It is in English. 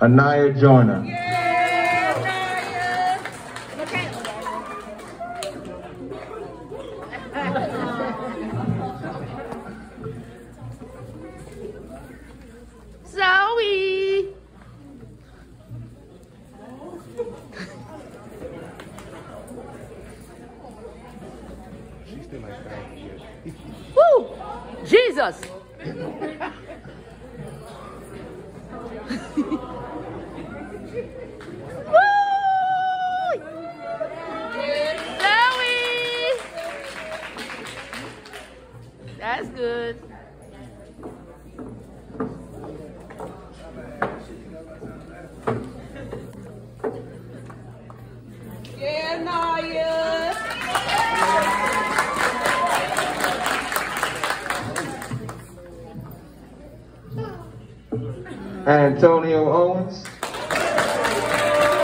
Anaya Joyner. Zoe. Woo! Jesus! That's good. Yeah, Naya. Antonio Owens.